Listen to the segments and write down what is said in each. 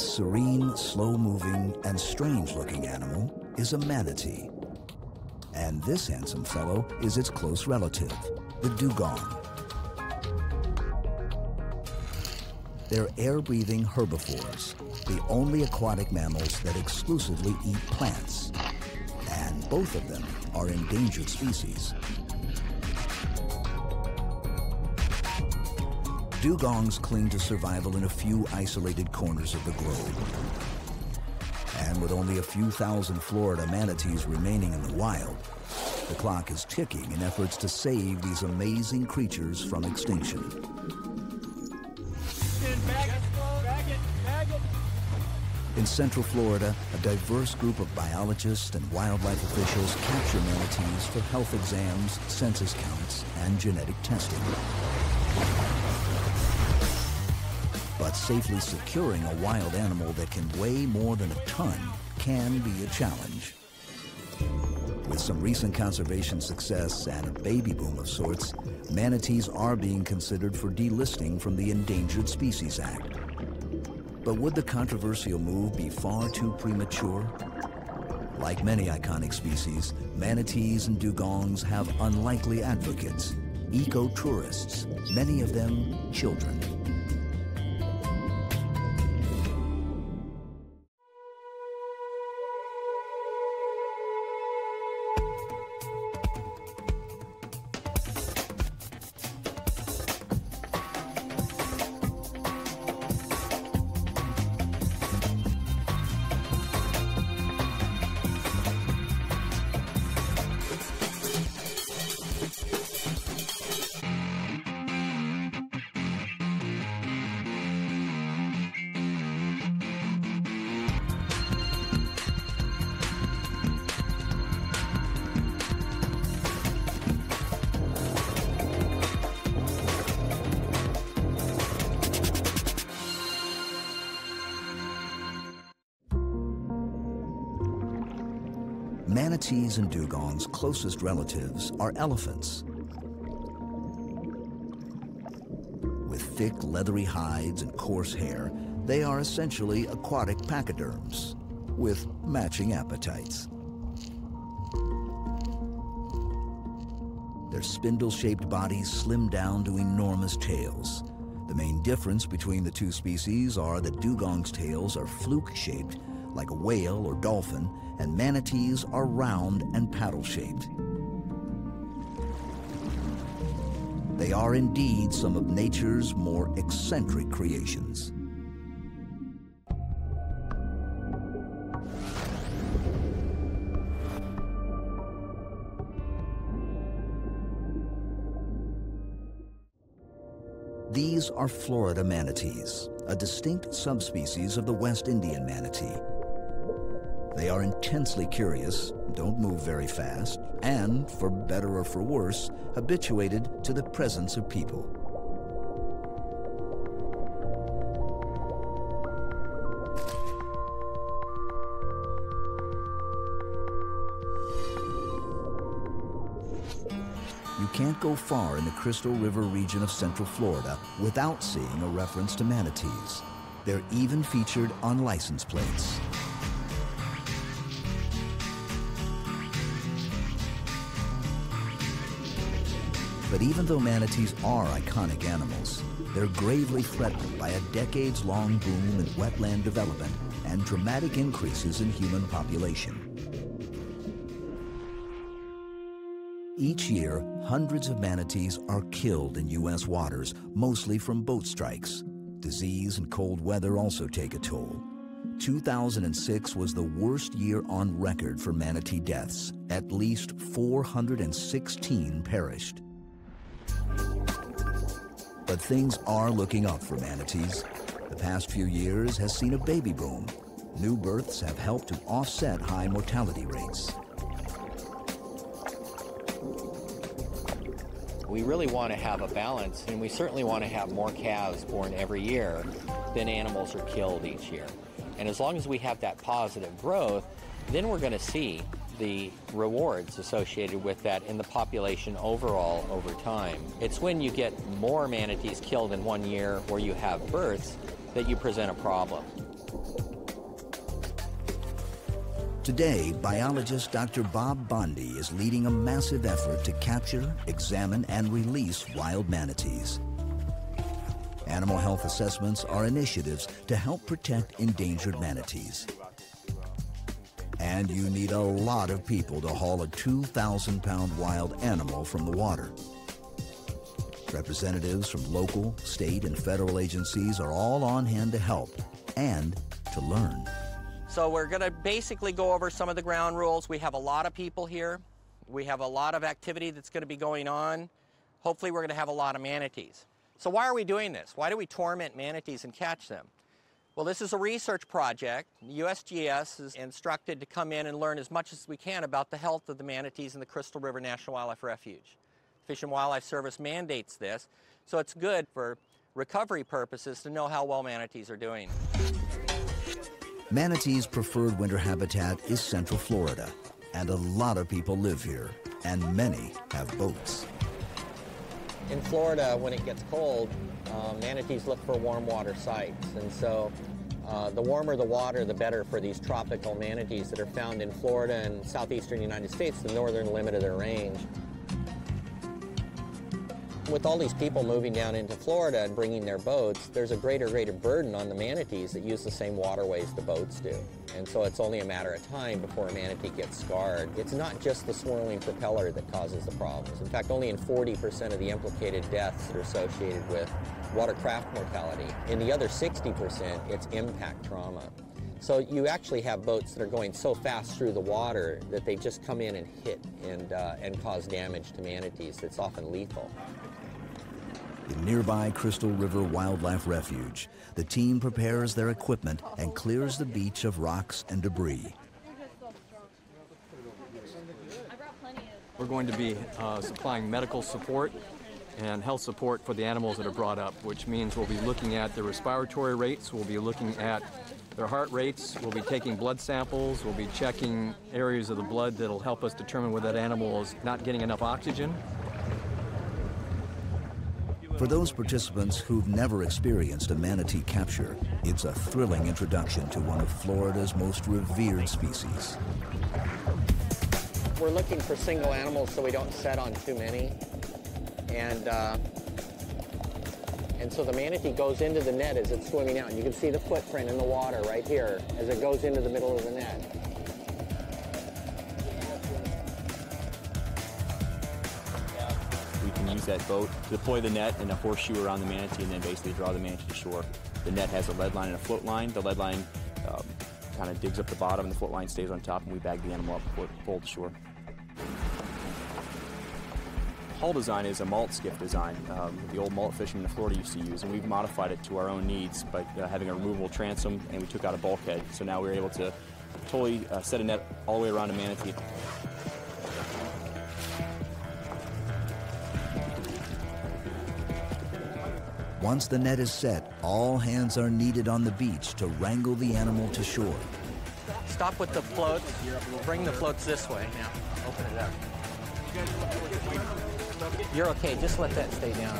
This serene, slow-moving, and strange-looking animal is a manatee. And this handsome fellow is its close relative, the dugong. They're air-breathing herbivores, the only aquatic mammals that exclusively eat plants. And both of them are endangered species. Dugongs cling to survival in a few isolated corners of the globe. And with only a few thousand Florida manatees remaining in the wild, the clock is ticking in efforts to save these amazing creatures from extinction. In central Florida, a diverse group of biologists and wildlife officials capture manatees for health exams, census counts, and genetic testing. But safely securing a wild animal that can weigh more than a ton can be a challenge. With some recent conservation success and a baby boom of sorts, manatees are being considered for delisting from the Endangered Species Act. But would the controversial move be far too premature? Like many iconic species, manatees and dugongs have unlikely advocates, eco-tourists, many of them children. Closest relatives are elephants. With thick, leathery hides and coarse hair, they are essentially aquatic pachyderms with matching appetites. Their spindle-shaped bodies slim down to enormous tails. The main difference between the two species are that dugong's tails are fluke-shaped, like a whale or dolphin, and manatees are round and paddle-shaped. They are indeed some of nature's more eccentric creations. These are Florida manatees, a distinct subspecies of the West Indian manatee. They are intensely curious, don't move very fast, and, for better or for worse, habituated to the presence of people. You can't go far in the Crystal River region of Central Florida without seeing a reference to manatees. They're even featured on license plates. But even though manatees are iconic animals, they're gravely threatened by a decades-long boom in wetland development and dramatic increases in human population. Each year, hundreds of manatees are killed in U.S. waters, mostly from boat strikes. Disease and cold weather also take a toll. 2006 was the worst year on record for manatee deaths. At least 416 perished. But things are looking up for manatees. The past few years has seen a baby boom. New births have helped to offset high mortality rates. We really want to have a balance, and we certainly want to have more calves born every year than animals are killed each year. And as long as we have that positive growth, then we're going to see the rewards associated with that in the population overall over time. It's when you get more manatees killed in one year or you have births that you present a problem. Today, biologist Dr. Bob Bonde is leading a massive effort to capture, examine, and release wild manatees. Animal health assessments are initiatives to help protect endangered manatees. And you need a lot of people to haul a 2,000 pound wild animal from the water. Representatives from local, state, and federal agencies are all on hand to help and to learn. So we're going to basically go over some of the ground rules. We have a lot of people here. We have a lot of activity that's going to be going on. Hopefully we're going to have a lot of manatees. So why are we doing this? Why do we torment manatees and catch them? Well, this is a research project. USGS is instructed to come in and learn as much as we can about the health of the manatees in the Crystal River National Wildlife Refuge. Fish and Wildlife Service mandates this, so it's good for recovery purposes to know how well manatees are doing. Manatees' preferred winter habitat is Central Florida, and a lot of people live here, and many have boats. In Florida, when it gets cold, uh, manatees look for warm water sites, and so uh, the warmer the water, the better for these tropical manatees that are found in Florida and southeastern United States, the northern limit of their range with all these people moving down into Florida and bringing their boats, there's a greater greater burden on the manatees that use the same waterways the boats do. And so it's only a matter of time before a manatee gets scarred. It's not just the swirling propeller that causes the problems. In fact, only in 40% of the implicated deaths that are associated with watercraft mortality. In the other 60%, it's impact trauma. So you actually have boats that are going so fast through the water that they just come in and hit and, uh, and cause damage to manatees that's often lethal. In nearby Crystal River Wildlife Refuge, the team prepares their equipment and clears the beach of rocks and debris. We're going to be uh, supplying medical support and health support for the animals that are brought up, which means we'll be looking at their respiratory rates, we'll be looking at their heart rates, we'll be taking blood samples, we'll be checking areas of the blood that'll help us determine whether that animal is not getting enough oxygen for those participants who've never experienced a manatee capture, it's a thrilling introduction to one of Florida's most revered species. We're looking for single animals so we don't set on too many. And, uh, and so the manatee goes into the net as it's swimming out. And you can see the footprint in the water right here as it goes into the middle of the net. Use that boat to deploy the net and a horseshoe around the manatee and then basically draw the manatee to shore. The net has a lead line and a float line. The lead line um, kind of digs up the bottom and the float line stays on top and we bag the animal up before it pulled to shore. Hull design is a mullet skiff design, um, the old mullet fishermen in Florida used to use, and we've modified it to our own needs by uh, having a removable transom, and we took out a bulkhead. So now we're able to totally uh, set a net all the way around a manatee. Once the net is set, all hands are needed on the beach to wrangle the animal to shore. Stop with the floats. Bring the floats this way now. Open it up. You're okay. Just let that stay down.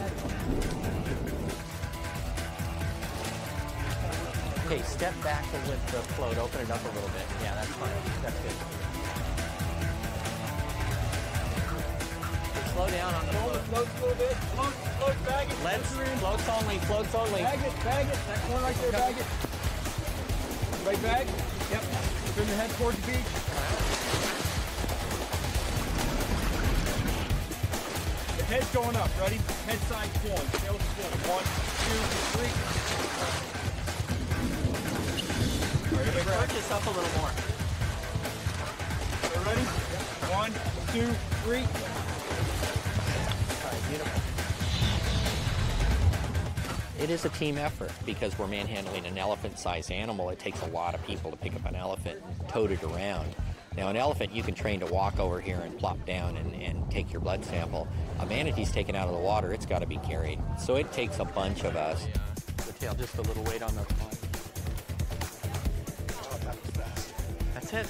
Okay, step back with the float. Open it up a little bit. Yeah, that's fine. That's good. Slow down on the float. Floats a little bit. Float, float, bag it. Let's, floats only, floats only. Bag it, bag it. That one right there, bag it. Right bag? Yep. Turn your head towards the beach. The head's going up. Ready? Head side pulling. Tail's pulling. One, two, three. Ready? Perch this up a little more. Ready? One, two, three. It is a team effort because we're manhandling an elephant-sized animal. It takes a lot of people to pick up an elephant and tote it around. Now, an elephant you can train to walk over here and plop down and, and take your blood sample. A manatee's taken out of the water, it's got to be carried. So it takes a bunch of us. The tail, just a little weight on the line. That's it.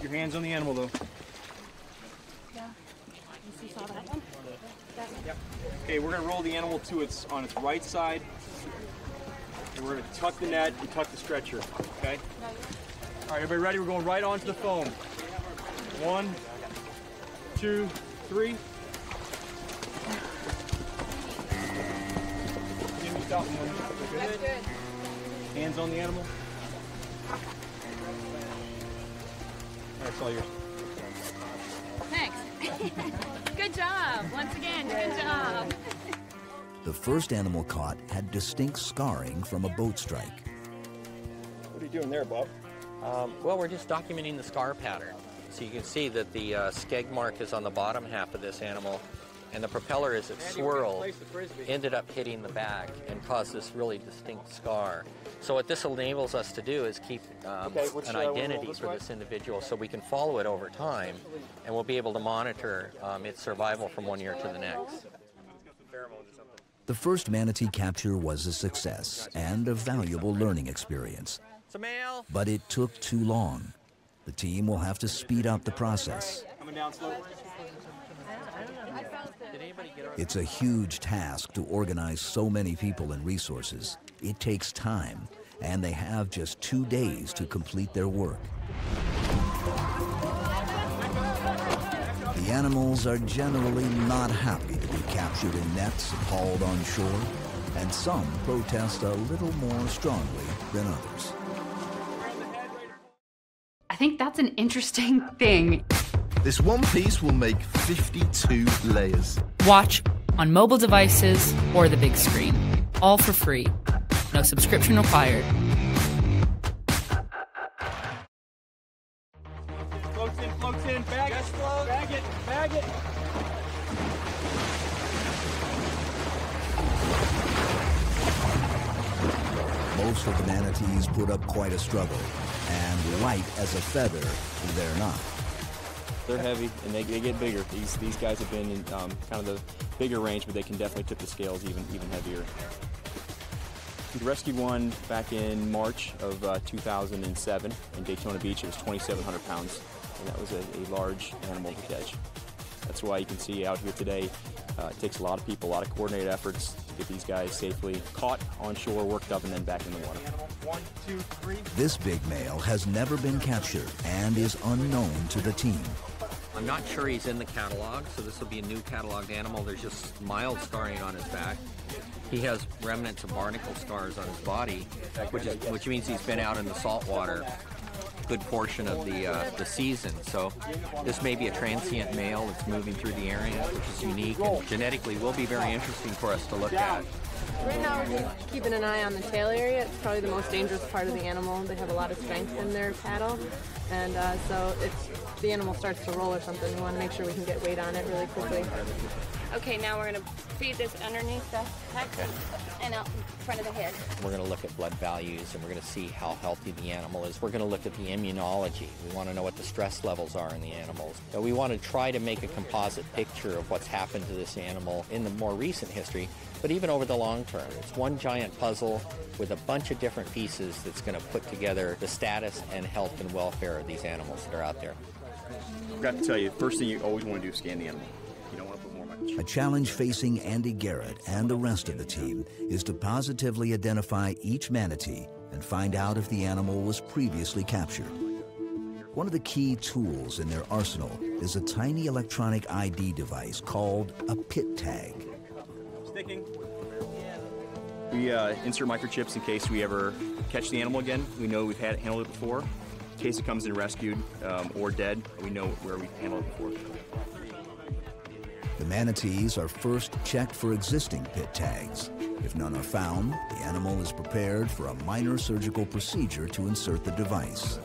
Your hands on the animal, though. Okay, we're gonna roll the animal to its on its right side. and we're going to tuck the net and tuck the stretcher, okay? All right, everybody ready? We're going right onto the foam. One, two, three. Give me stop one. That's good. Hands on the animal. That's all yours. Thanks. good job. Once again, good job. The first animal caught had distinct scarring from a boat strike. What are you doing there, Bob? Um, well, we're just documenting the scar pattern. So you can see that the uh, skeg mark is on the bottom half of this animal, and the propeller, as it swirled, ended up hitting the back and caused this really distinct scar. So what this enables us to do is keep um, Okay, which, an we'll roll identity this for way? this individual so we can follow it over time, and we'll be able to monitor um, its survival from one year to the next. The first manatee capture was a success and a valuable learning experience. It's a male. But it took too long. The team will have to speed up the process. Coming down slow. Did anybody get our It's a huge task to organize so many people and resources. It takes time, and they have just two days to complete their work. The animals are generally not happy to be captured in nets and hauled on shore, and some protest a little more strongly than others. I think that's an interesting thing. This one piece will make 52 layers. Watch on mobile devices or the big screen. All for free. No subscription required. Floats in, floats in. Bag it. Bag it. Bag it. Most of the manatees put up quite a struggle, and light as a feather, they're not. They're heavy and they, they get bigger. These these guys have been in um, kind of the bigger range, but they can definitely tip the scales even even heavier. We rescued one back in March of uh, 2007 in Daytona Beach. It was 2,700 pounds, and that was a, a large animal to catch. That's why you can see out here today, uh, it takes a lot of people, a lot of coordinated efforts to get these guys safely caught on shore, worked up, and then back in the water. One, two, three. This big male has never been captured and is unknown to the team. I'm not sure he's in the catalog, so this will be a new cataloged animal. There's just mild scarring on his back. He has remnants of barnacle scars on his body, which, is, which means he's been out in the salt water good portion of the uh, the season. So this may be a transient male that's moving through the area, which is unique and genetically will be very interesting for us to look at. Right now, we're just keeping an eye on the tail area. It's probably the most dangerous part of the animal. They have a lot of strength in their paddle, and uh, so if the animal starts to roll or something, we want to make sure we can get weight on it really quickly. Okay, now we're gonna feed this underneath the head and out in front of the head. We're going to look at blood values and we're going to see how healthy the animal is. We're going to look at the immunology. We want to know what the stress levels are in the animals. And we want to try to make a composite picture of what's happened to this animal in the more recent history, but even over the long term. It's one giant puzzle with a bunch of different pieces that's going to put together the status and health and welfare of these animals that are out there. I've got to tell you, first thing you always want to do is scan the animal. A challenge facing Andy Garrett and the rest of the team is to positively identify each manatee and find out if the animal was previously captured. One of the key tools in their arsenal is a tiny electronic ID device called a pit tag. Sticking. We uh, insert microchips in case we ever catch the animal again. We know we've had handled it before. In case it comes in rescued um, or dead, we know where we handled it before. The manatees are first checked for existing pit tags. If none are found, the animal is prepared for a minor surgical procedure to insert the device.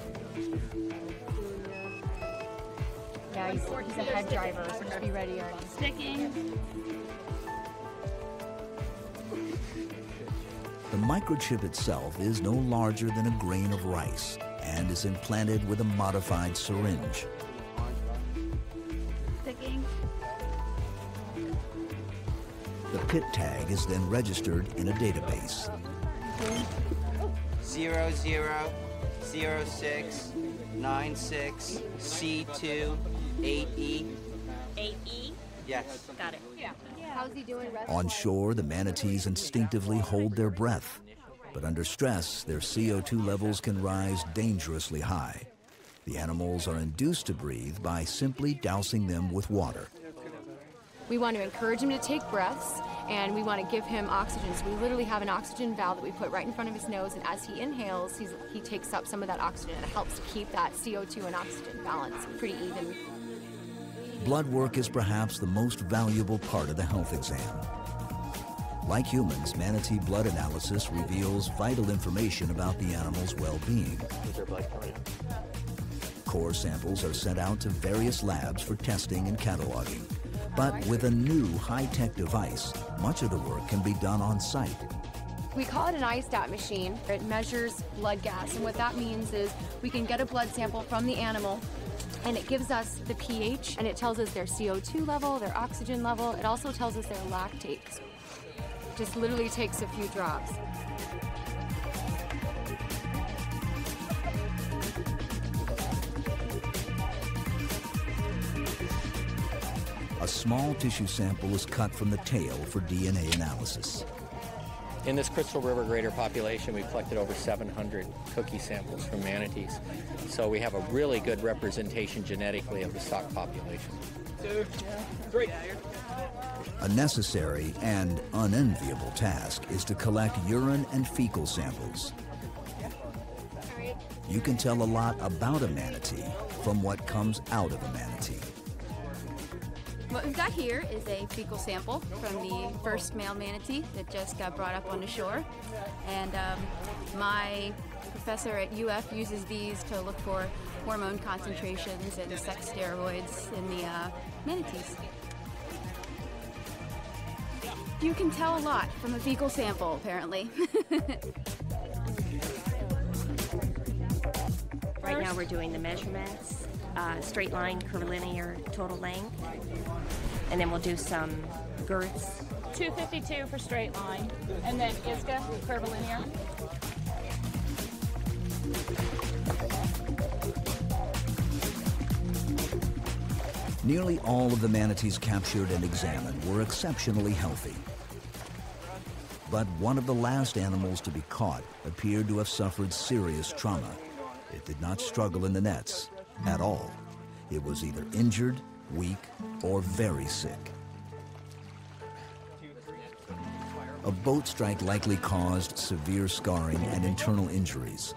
Yeah, he's, he's a head driver, so just be ready. Sticking. The microchip itself is no larger than a grain of rice and is implanted with a modified syringe. Pit tag is then registered in a database. zero zero zero six nine six C two eight E. 8E. Yes. Got it. Yeah. How's he doing? On shore, the manatees instinctively hold their breath. But under stress, their CO2 levels can rise dangerously high. The animals are induced to breathe by simply dousing them with water. We want to encourage him to take breaths and we want to give him oxygen. So we literally have an oxygen valve that we put right in front of his nose, and as he inhales, he takes up some of that oxygen, and it helps keep that CO2 and oxygen balance pretty even. Blood work is perhaps the most valuable part of the health exam. Like humans, manatee blood analysis reveals vital information about the animal's well-being. Core samples are sent out to various labs for testing and cataloging. But with a new high-tech device, much of the work can be done on site. We call it an iStat machine. It measures blood gas, and what that means is we can get a blood sample from the animal, and it gives us the pH, and it tells us their CO2 level, their oxygen level. It also tells us their lactate. Just literally takes a few drops. A small tissue sample is cut from the tail for DNA analysis. In this Crystal River greater population, we've collected over 700 cookie samples from manatees. So we have a really good representation genetically of the stock population. Two, three. A necessary and unenviable task is to collect urine and fecal samples. You can tell a lot about a manatee from what comes out of a manatee. What we've got here is a fecal sample from the first male manatee that just got brought up on the shore. And um, my professor at UF uses these to look for hormone concentrations and sex steroids in the uh, manatees. You can tell a lot from a fecal sample, apparently. right now we're doing the measurements uh, straight line, curvilinear total length. And then we'll do some girths. 252 for straight line, and then ISCA, curvilinear. Nearly all of the manatees captured and examined were exceptionally healthy. But one of the last animals to be caught appeared to have suffered serious trauma. It did not struggle in the nets at all. It was either injured, weak, or very sick. A boat strike likely caused severe scarring and internal injuries.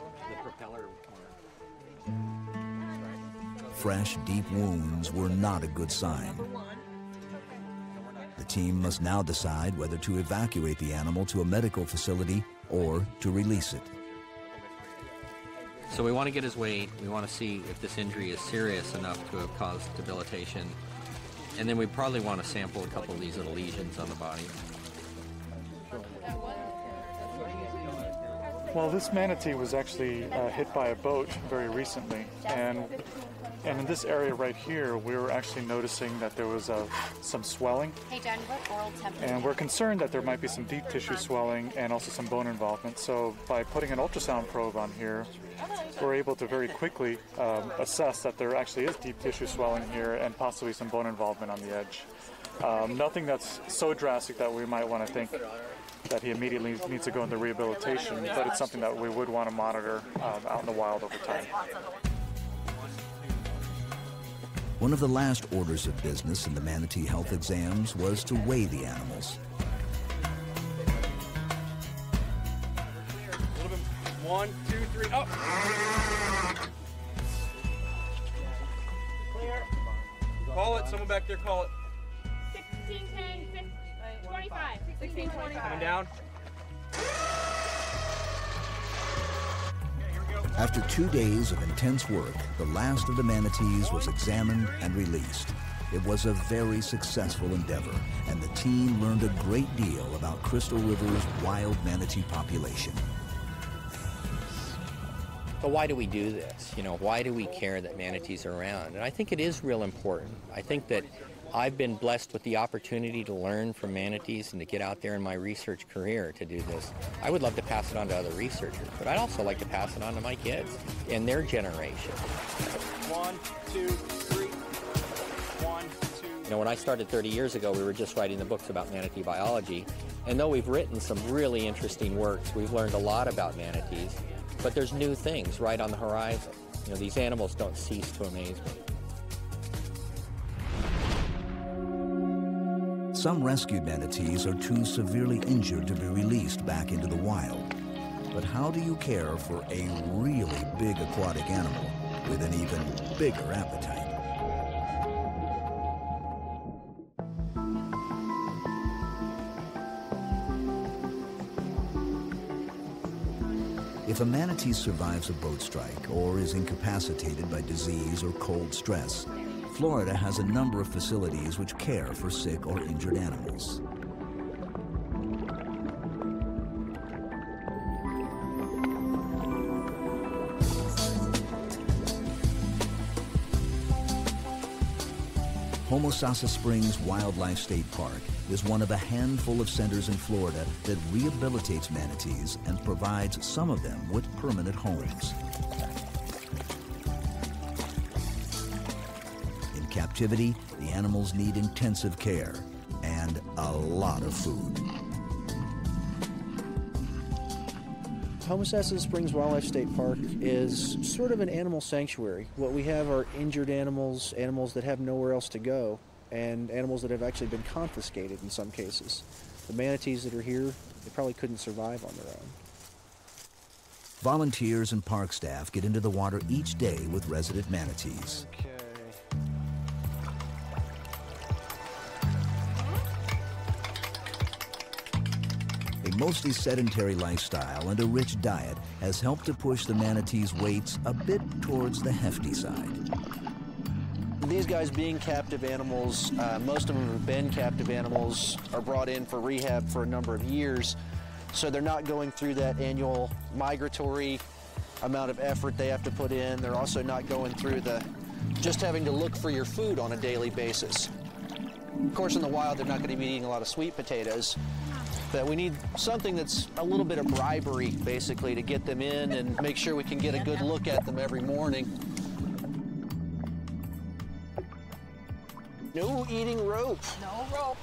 Fresh, deep wounds were not a good sign. The team must now decide whether to evacuate the animal to a medical facility or to release it. So we want to get his weight. We want to see if this injury is serious enough to have caused debilitation. And then we probably want to sample a couple of these little lesions on the body. Well, this manatee was actually uh, hit by a boat very recently, and and in this area right here, we were actually noticing that there was uh, some swelling. Hey, Jen, what oral temperature? And we're concerned that there might be some deep tissue swelling and also some bone involvement. So by putting an ultrasound probe on here, we're able to very quickly um, assess that there actually is deep tissue swelling here and possibly some bone involvement on the edge. Um, nothing that's so drastic that we might want to think that he immediately needs to go into rehabilitation, but it's something that we would want to monitor um, out in the wild over time. One of the last orders of business in the manatee health exams was to weigh the animals. One, two, three, up. Clear. Call it. Someone back there call it. 16, 10, uh, 25. 16, 25. Coming down. After two days of intense work, the last of the manatees was examined and released. It was a very successful endeavor, and the team learned a great deal about Crystal River's wild manatee population. But why do we do this? You know, why do we care that manatees are around? And I think it is real important. I think that I've been blessed with the opportunity to learn from manatees and to get out there in my research career to do this. I would love to pass it on to other researchers, but I'd also like to pass it on to my kids and their generation. One, two, three. One, two, You know, when I started 30 years ago, we were just writing the books about manatee biology. And though we've written some really interesting works, we've learned a lot about manatees, but there's new things right on the horizon. You know, these animals don't cease to amaze me. Some rescued manatees are too severely injured to be released back into the wild. But how do you care for a really big aquatic animal with an even bigger appetite? If a manatee survives a boat strike or is incapacitated by disease or cold stress, Florida has a number of facilities which care for sick or injured animals. Homosassa Springs Wildlife State Park is one of a handful of centers in Florida that rehabilitates manatees and provides some of them with permanent homes. In captivity, the animals need intensive care and a lot of food. Homosassa Springs Wildlife State Park is sort of an animal sanctuary. What we have are injured animals, animals that have nowhere else to go, and animals that have actually been confiscated in some cases. The manatees that are here, they probably couldn't survive on their own. Volunteers and park staff get into the water each day with resident manatees. A mostly sedentary lifestyle and a rich diet has helped to push the manatees' weights a bit towards the hefty side. These guys being captive animals, uh, most of them have been captive animals, are brought in for rehab for a number of years. So they're not going through that annual migratory amount of effort they have to put in. They're also not going through the just having to look for your food on a daily basis. Of course, in the wild, they're not going to be eating a lot of sweet potatoes, but we need something that's a little bit of bribery, basically, to get them in and make sure we can get a good look at them every morning. No eating rope. No rope.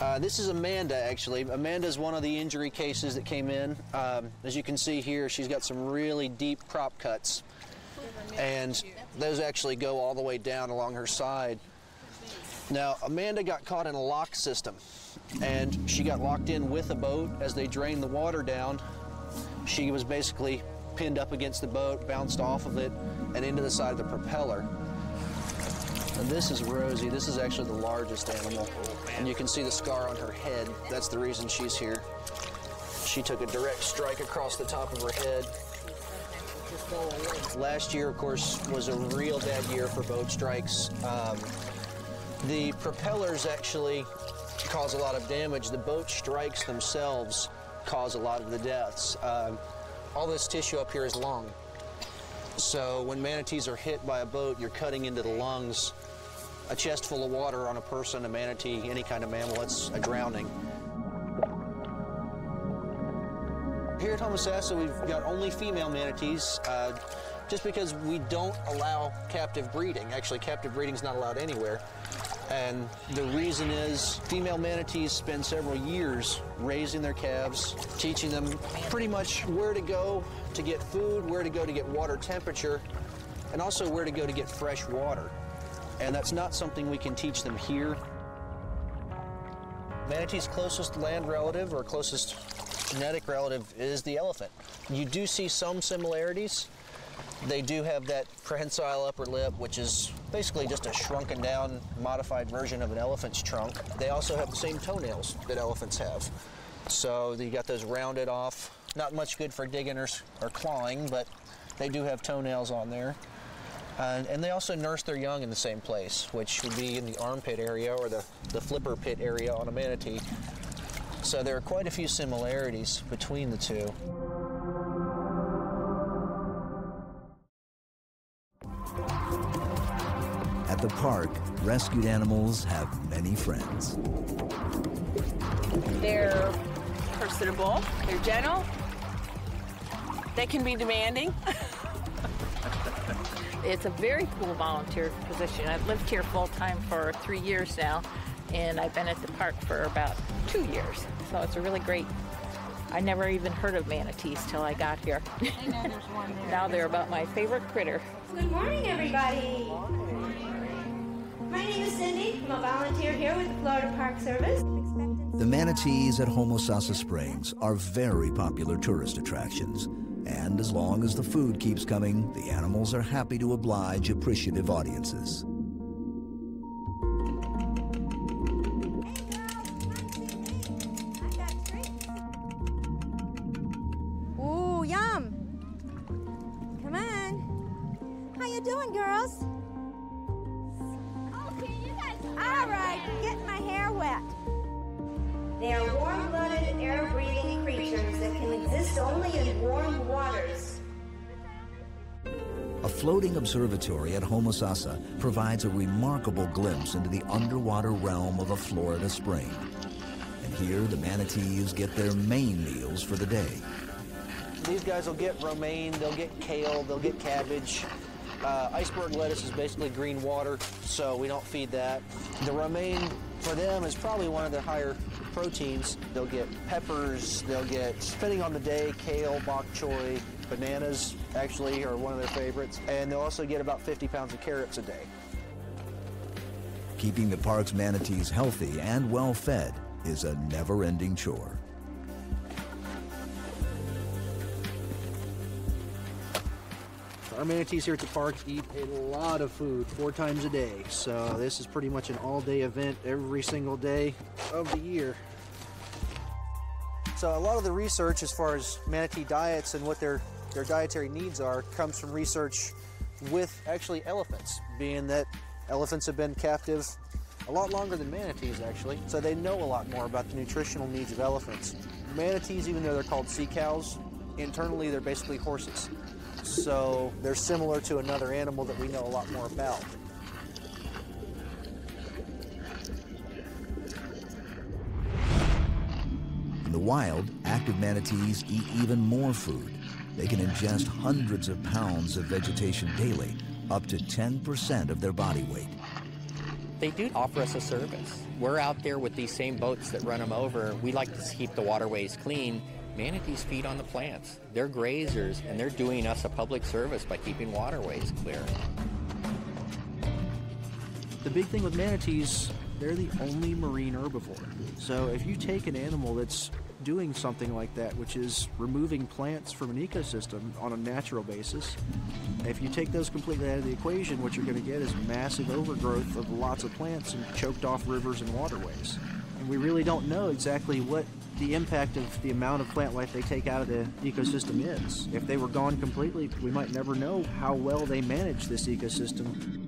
Uh, this is Amanda, actually. Amanda's one of the injury cases that came in. Um, as you can see here, she's got some really deep prop cuts, and those actually go all the way down along her side. Now, Amanda got caught in a lock system, and she got locked in with a boat as they drained the water down. She was basically pinned up against the boat, bounced off of it, and into the side of the propeller. And this is Rosie. This is actually the largest animal. And you can see the scar on her head. That's the reason she's here. She took a direct strike across the top of her head. Last year, of course, was a real bad year for boat strikes. Um, the propellers actually cause a lot of damage. The boat strikes themselves cause a lot of the deaths. Um, all this tissue up here is lung. So when manatees are hit by a boat, you're cutting into the lungs. A chest full of water on a person, a manatee, any kind of mammal, it's a drowning. Here at Homosassa, we've got only female manatees, uh, just because we don't allow captive breeding. Actually, captive breeding is not allowed anywhere. And the reason is female manatees spend several years raising their calves, teaching them pretty much where to go to get food, where to go to get water temperature, and also where to go to get fresh water. And that's not something we can teach them here. Manatee's closest land relative or closest genetic relative is the elephant. You do see some similarities. They do have that prehensile upper lip, which is basically just a shrunken down, modified version of an elephant's trunk. They also have the same toenails that elephants have. So you got those rounded off. Not much good for digging or, or clawing, but they do have toenails on there. Uh, and they also nurse their young in the same place, which would be in the armpit area or the, the flipper pit area on a manatee. So there are quite a few similarities between the two. The park, rescued animals have many friends. They're personable. They're gentle. They can be demanding. It's a very cool volunteer position. I've lived here full time for three years now, and I've been at the park for about two years. So it's a really great. I never even heard of manatees till I got here. now they're about my favorite critter. Good morning, everybody. My name is Cindy. I'm a volunteer here with the Florida Park Service. The manatees at Homosassa Springs are very popular tourist attractions. And as long as the food keeps coming, the animals are happy to oblige appreciative audiences. Observatory provides a remarkable glimpse into the underwater realm of a Florida spring. And here the manatees get their main meals for the day. These guys will get romaine, they'll get kale, they'll get cabbage. Uh, iceberg lettuce is basically green water, so we don't feed that. The romaine for them is probably one of their higher proteins. They'll get peppers, they'll get, depending on the day, kale, bok choy, bananas actually are one of their favorites, and they'll also get about 50 pounds of carrots a day. Keeping the park's manatees healthy and well fed is a never ending chore. Our manatees here at the park eat a lot of food, four times a day. So this is pretty much an all-day event every single day of the year. So a lot of the research as far as manatee diets and what their, their dietary needs are comes from research with actually elephants, being that elephants have been captive a lot longer than manatees actually. So they know a lot more about the nutritional needs of elephants. Manatees, even though they're called sea cows, internally they're basically horses. So they're similar to another animal that we know a lot more about. In the wild, active manatees eat even more food. They can ingest hundreds of pounds of vegetation daily, up to 10% of their body weight. They do offer us a service. We're out there with these same boats that run them over. We like to keep the waterways clean. Manatees feed on the plants. They're grazers, and they're doing us a public service by keeping waterways clear. The big thing with manatees, they're the only marine herbivore. So if you take an animal that's doing something like that, which is removing plants from an ecosystem on a natural basis, if you take those completely out of the equation, what you're going to get is massive overgrowth of lots of plants and choked off rivers and waterways. And we really don't know exactly what the impact of the amount of plant life they take out of the ecosystem is. If they were gone completely, we might never know how well they manage this ecosystem.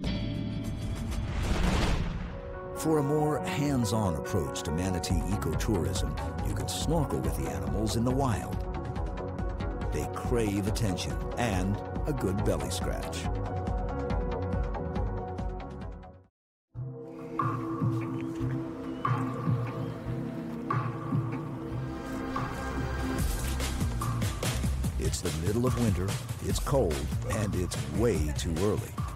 For a more hands-on approach to manatee ecotourism, you can snorkel with the animals in the wild. They crave attention and a good belly scratch. It's the middle of winter, it's cold, and it's way too early.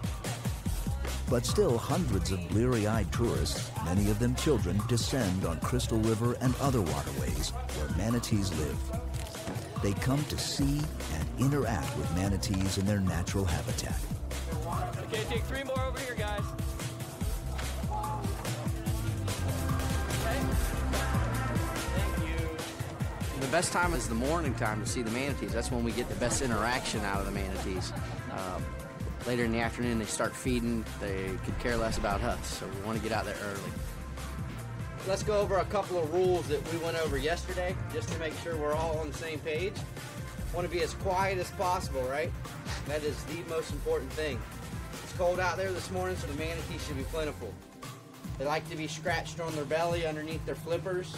But still, hundreds of bleary-eyed tourists, many of them children, descend on Crystal River and other waterways where manatees live. They come to see and interact with manatees in their natural habitat. Okay, take three more over here, guys. Thank you. The best time is the morning time to see the manatees. That's when we get the best interaction out of the manatees. Um, later in the afternoon, they start feeding. They could care less about us, so we want to get out there early. Let's go over a couple of rules that we went over yesterday, just to make sure we're all on the same page. Want to be as quiet as possible, right? That is the most important thing. It's cold out there this morning, so the manatees should be plentiful. They like to be scratched on their belly underneath their flippers.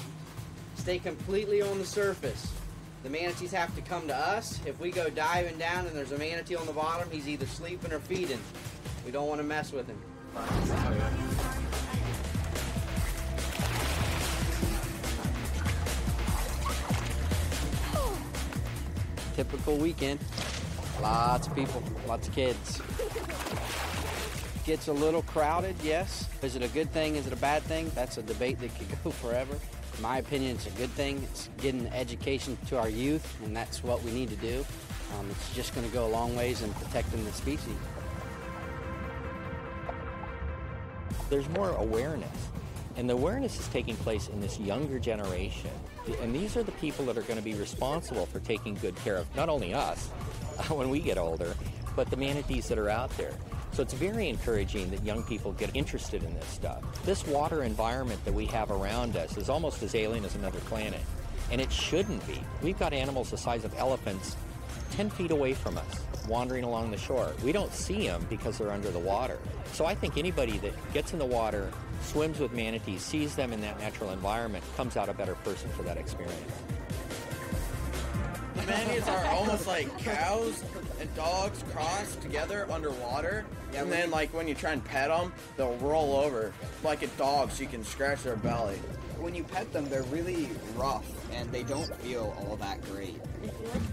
Stay completely on the surface. The manatees have to come to us. If we go diving down and there's a manatee on the bottom, he's either sleeping or feeding. We don't want to mess with him. Typical weekend. Lots of people, lots of kids. gets a little crowded, yes. Is it a good thing? Is it a bad thing? That's a debate that could go forever. In my opinion, it's a good thing. It's getting education to our youth, and that's what we need to do. Um, it's just going to go a long ways in protecting the species. There's more awareness. And the awareness is taking place in this younger generation. And these are the people that are going to be responsible for taking good care of not only us when we get older, but the manatees that are out there. So it's very encouraging that young people get interested in this stuff. This water environment that we have around us is almost as alien as another planet. And it shouldn't be. We've got animals the size of elephants 10 feet away from us, wandering along the shore. We don't see them because they're under the water. So I think anybody that gets in the water, swims with manatees, sees them in that natural environment, comes out a better person for that experience. Manatees are almost like cows and dogs crossed together underwater. Yeah, and then, you- like, when you try and pet them, they'll roll over like a dog so you can scratch their belly. When you pet them, they're really rough and they don't feel all that great.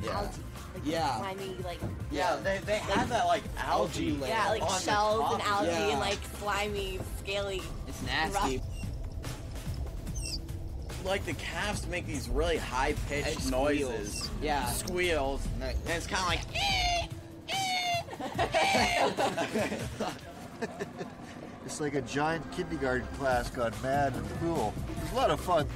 Yeah. Yeah. slimy, like Yeah, they, they have that, like, algae layer yeah, like on the shells top. and algae Yeah. and like slimy, scaly. It's nasty. Like, the calves make these really high pitched noises. Yeah. Squeals. And it's kind of like. It's like a giant kindergarten class gone mad in the pool. It's a lot of fun.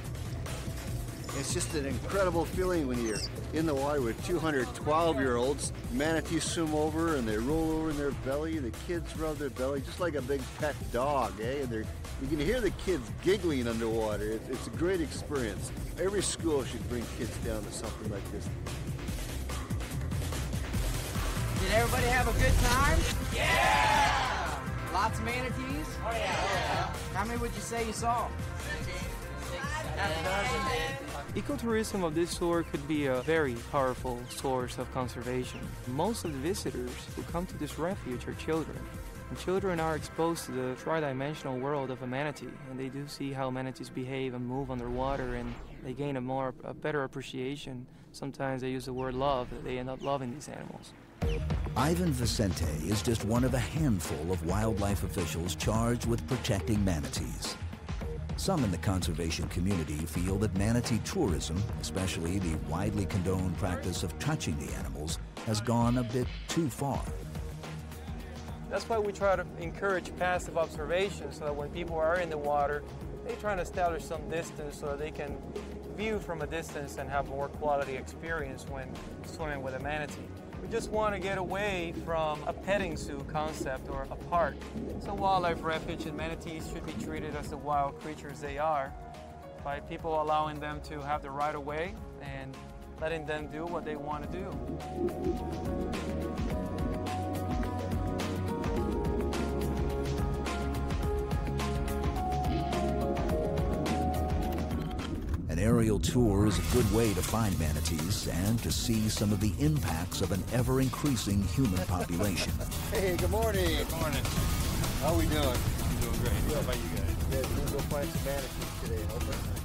It's just an incredible feeling when you're in the water with 212 year olds. Manatees swim over and they roll over in their belly. The kids rub their belly just like a big pet dog, eh? And they're, you can hear the kids giggling underwater. It's, it's a great experience. Every school should bring kids down to something like this. Did everybody have a good time? Yeah! Lots of manatees? Oh yeah. How many would you say you saw? Ecotourism of this sort could be a very powerful source of conservation. Most of the visitors who come to this refuge are children. And children are exposed to the tri-dimensional world of a manatee, and they do see how manatees behave and move underwater, and they gain a more, a better appreciation. Sometimes they use the word love, they end up loving these animals. Ivan Vicente is just one of a handful of wildlife officials charged with protecting manatees. Some in the conservation community feel that manatee tourism, especially the widely condoned practice of touching the animals, has gone a bit too far. That's why we try to encourage passive observation so that when people are in the water, they try to establish some distance so that they can view from a distance and have more quality experience when swimming with a manatee. We just want to get away from a petting zoo concept or a park. A wildlife refuge and manatees should be treated as the wild creatures they are by people allowing them to have the right of way and letting them do what they want to do. Aerial tour is a good way to find manatees and to see some of the impacts of an ever-increasing human population. Hey, good morning. Good morning. How are we doing? I'm doing great. How about you guys? Good. We're gonna go find some manatees today. Okay.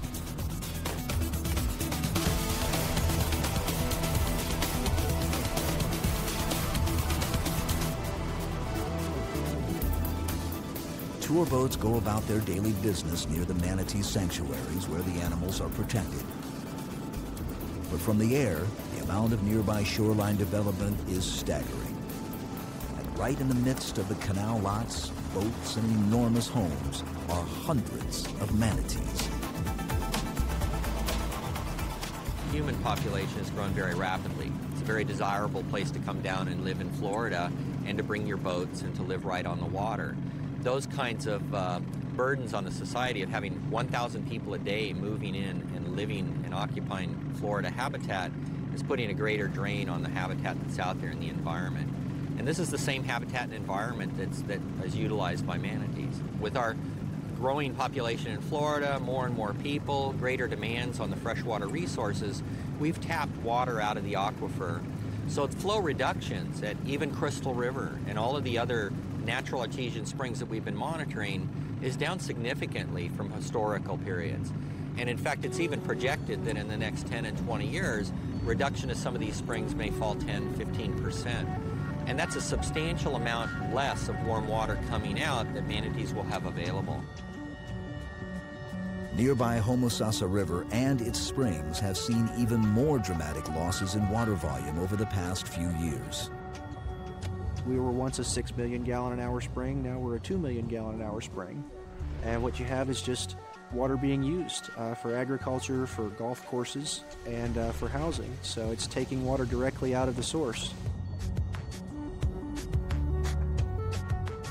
Tour boats go about their daily business near the manatee sanctuaries where the animals are protected. But from the air, the amount of nearby shoreline development is staggering. And right in the midst of the canal lots, boats, and enormous homes are hundreds of manatees. human population has grown very rapidly. It's a very desirable place to come down and live in Florida and to bring your boats and to live right on the water. Those kinds of uh, burdens on the society of having 1,000 people a day moving in and living and occupying Florida habitat is putting a greater drain on the habitat that's out there in the environment. And this is the same habitat and environment that's, that is utilized by manatees. With our growing population in Florida, more and more people, greater demands on the freshwater resources, we've tapped water out of the aquifer. So it's flow reductions at even Crystal River and all of the other natural artesian springs that we've been monitoring is down significantly from historical periods. And in fact, it's even projected that in the next 10 and 20 years, reduction of some of these springs may fall 10, 15%. And that's a substantial amount less of warm water coming out that manatees will have available. Nearby Homosassa River and its springs have seen even more dramatic losses in water volume over the past few years. We were once a 6 million gallon an hour spring, now we're a 2 million gallon an hour spring. And what you have is just water being used uh, for agriculture, for golf courses, and uh, for housing. So it's taking water directly out of the source.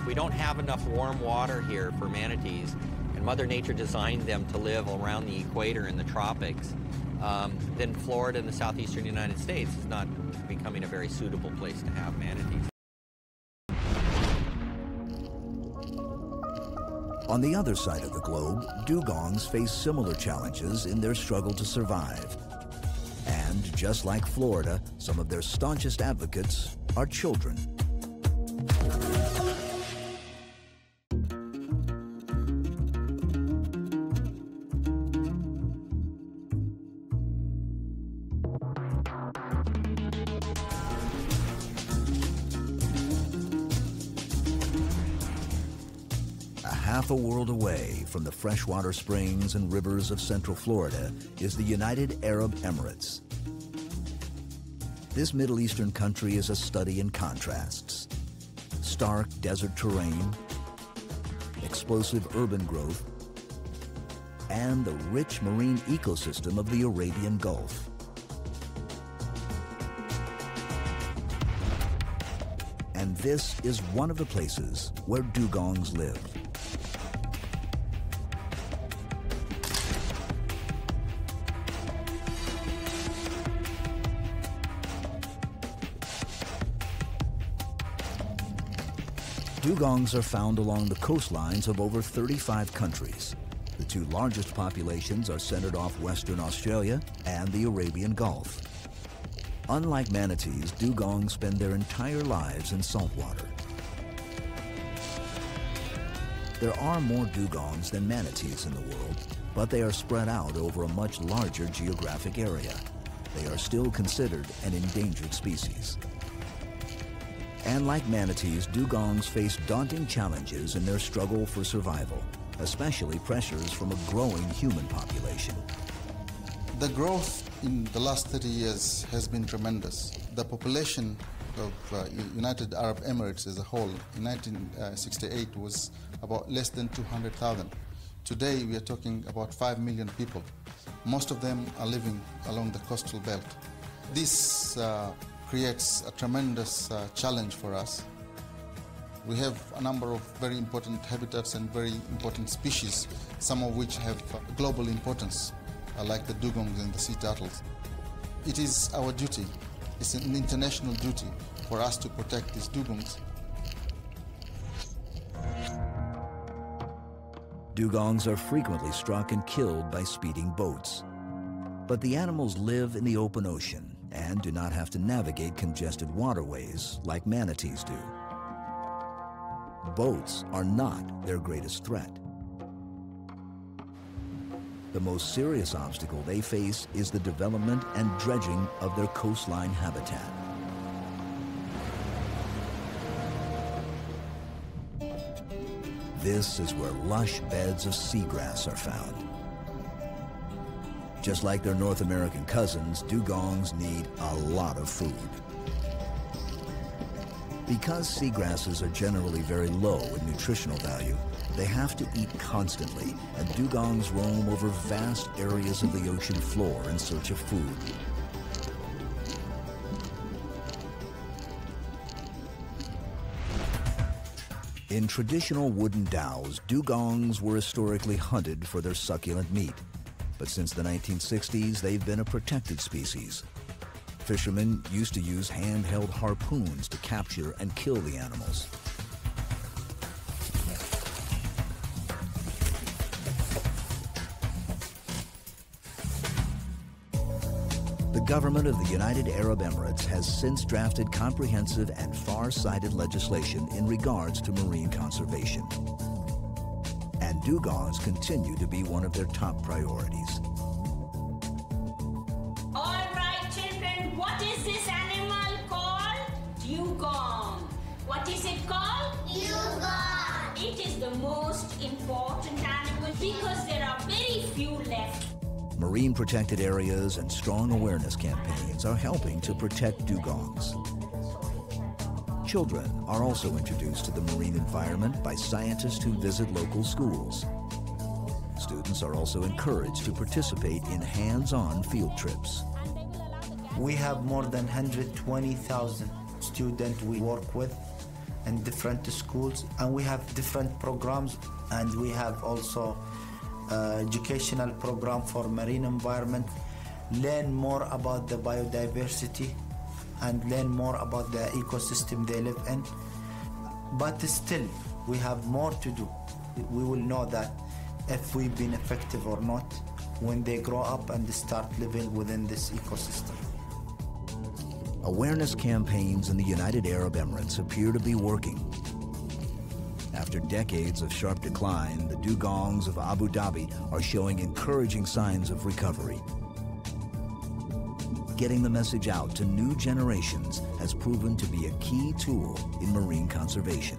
We don't have enough warm water here for manatees, and Mother Nature designed them to live around the equator in the tropics. Um, then Florida and the southeastern United States is not becoming a very suitable place to have manatees. On the other side of the globe, dugongs face similar challenges in their struggle to survive. And just like Florida, some of their staunchest advocates are children. World away from the freshwater springs and rivers of central Florida is the United Arab Emirates. This Middle Eastern country is a study in contrasts. Stark desert terrain, explosive urban growth, and the rich marine ecosystem of the Arabian Gulf. And this is one of the places where dugongs live. Dugongs are found along the coastlines of over 35 countries. The two largest populations are centered off Western Australia and the Arabian Gulf. Unlike manatees, dugongs spend their entire lives in saltwater. There are more dugongs than manatees in the world, but they are spread out over a much larger geographic area. They are still considered an endangered species. And like manatees, dugongs face daunting challenges in their struggle for survival, especially pressures from a growing human population. The growth in the last 30 years has been tremendous. The population of uh, United Arab Emirates as a whole in 1968 was about less than 200,000. Today we are talking about 5 million people. Most of them are living along the coastal belt. This uh, creates a tremendous uh, challenge for us. We have a number of very important habitats and very important species, some of which have uh, global importance, uh, like the dugongs and the sea turtles. It is our duty, it's an international duty for us to protect these dugongs. Dugongs are frequently struck and killed by speeding boats. But the animals live in the open ocean and do not have to navigate congested waterways like manatees do. Boats are not their greatest threat. The most serious obstacle they face is the development and dredging of their coastline habitat. This is where lush beds of seagrass are found. Just like their North American cousins, dugongs need a lot of food. Because seagrasses are generally very low in nutritional value, they have to eat constantly, and dugongs roam over vast areas of the ocean floor in search of food. In traditional wooden dhows, dugongs were historically hunted for their succulent meat. But since the 1960s, they've been a protected species. Fishermen used to use handheld harpoons to capture and kill the animals. The government of the United Arab Emirates has since drafted comprehensive and far-sighted legislation in regards to marine conservation. And dugongs continue to be one of their top priorities. All right, children, what is this animal called? Dugong. What is it called? Dugong. It is the most important animal because there are very few left. Marine protected areas and strong awareness campaigns are helping to protect dugongs. Children are also introduced to the marine environment by scientists who visit local schools. Students are also encouraged to participate in hands-on field trips. We have more than 120,000 students we work with in different schools and we have different programs and we have also uh, educational program for marine environment learn more about the biodiversity and learn more about the ecosystem they live in but still we have more to do we will know that if we've been effective or not when they grow up and start living within this ecosystem Awareness campaigns in the United Arab Emirates appear to be working. After decades of sharp decline, the dugongs of Abu Dhabi are showing encouraging signs of recovery. Getting the message out to new generations has proven to be a key tool in marine conservation.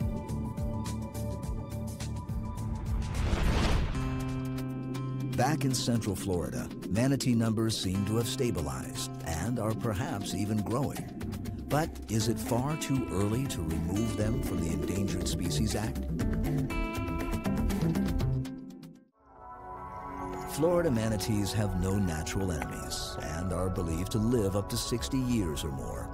Back in central Florida, manatee numbers seem to have stabilized and are perhaps even growing. But is it far too early to remove them from the Endangered Species Act? Florida manatees have no natural enemies and are believed to live up to 60 years or more.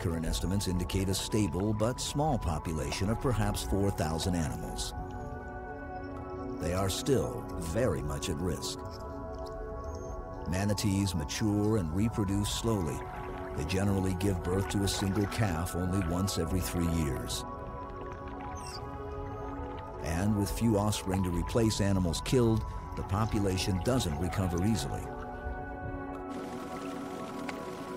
Current estimates indicate a stable but small population of perhaps 4,000 animals. They are still very much at risk. Manatees mature and reproduce slowly. They generally give birth to a single calf only once every three years. And with few offspring to replace animals killed, the population doesn't recover easily.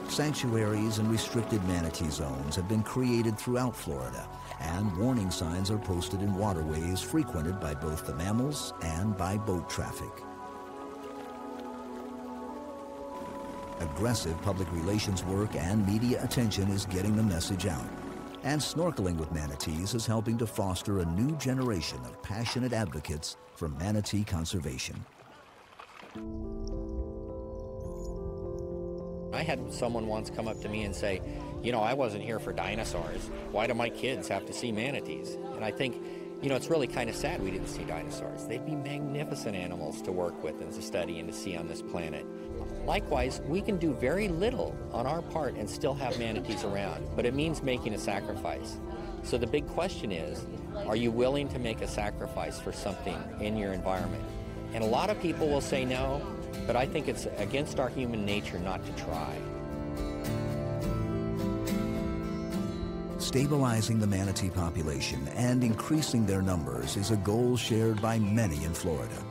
Sanctuaries and restricted manatee zones have been created throughout Florida, and warning signs are posted in waterways frequented by both the mammals and by boat traffic. Aggressive public relations work and media attention is getting the message out. And snorkeling with manatees is helping to foster a new generation of passionate advocates for manatee conservation. I had someone once come up to me and say, you know, I wasn't here for dinosaurs. Why do my kids have to see manatees? And I think, you know, it's really kind of sad we didn't see dinosaurs. They'd be magnificent animals to work with and to study and to see on this planet. Likewise, we can do very little on our part and still have manatees around, but it means making a sacrifice. So the big question is, are you willing to make a sacrifice for something in your environment? And a lot of people will say no, but I think it's against our human nature not to try. Stabilizing the manatee population and increasing their numbers is a goal shared by many in Florida,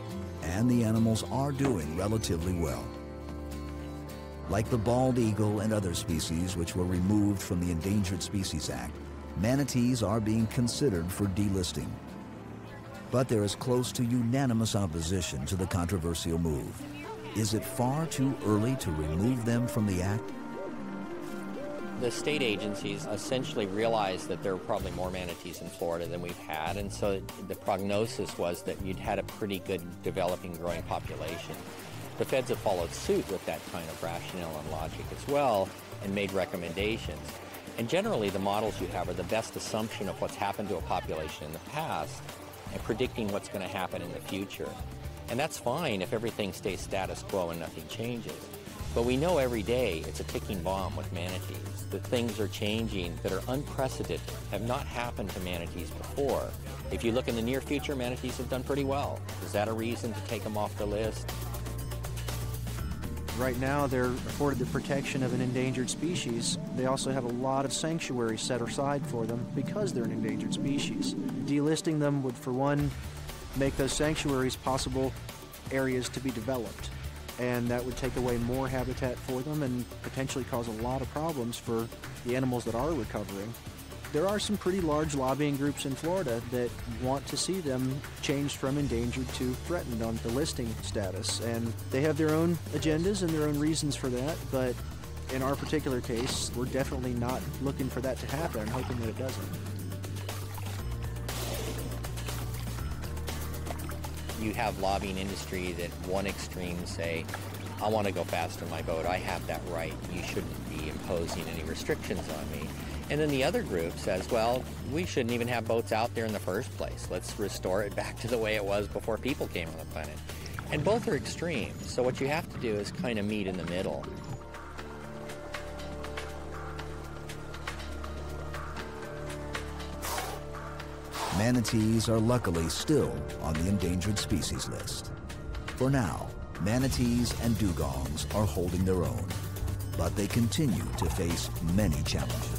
and the animals are doing relatively well. Like the bald eagle and other species which were removed from the Endangered Species Act, manatees are being considered for delisting. But there is close to unanimous opposition to the controversial move. Is it far too early to remove them from the act? The state agencies essentially realized that there were probably more manatees in Florida than we've had, and so the prognosis was that you'd had a pretty good developing, growing population. The feds have followed suit with that kind of rationale and logic as well and made recommendations. And generally, the models you have are the best assumption of what's happened to a population in the past and predicting what's going to happen in the future. And that's fine if everything stays status quo and nothing changes. But we know every day it's a ticking bomb with manatees, that things are changing that are unprecedented, have not happened to manatees before. If you look in the near future, manatees have done pretty well. Is that a reason to take them off the list? Right now, they're afforded the protection of an endangered species. They also have a lot of sanctuaries set aside for them because they're an endangered species. Delisting them would, for one, make those sanctuaries possible areas to be developed. And that would take away more habitat for them and potentially cause a lot of problems for the animals that are recovering. There are some pretty large lobbying groups in Florida that want to see them changed from endangered to threatened on the listing status. And they have their own agendas and their own reasons for that, but in our particular case, we're definitely not looking for that to happen and hoping that it doesn't. You have lobbying industry that one extreme say, I want to go faster in my boat. I have that right. You shouldn't be imposing any restrictions on me. And then the other group says, well, we shouldn't even have boats out there in the first place. Let's restore it back to the way it was before people came on the planet. And both are extremes. So what you have to do is kind of meet in the middle. Manatees are luckily still on the endangered species list. For now, manatees and dugongs are holding their own, but they continue to face many challenges.